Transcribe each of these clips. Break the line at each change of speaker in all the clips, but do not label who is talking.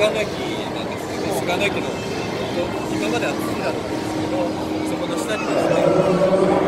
菅野木なんですけど、菅野木の今までは土だったんですけど、そこの下にですね、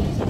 Thank you.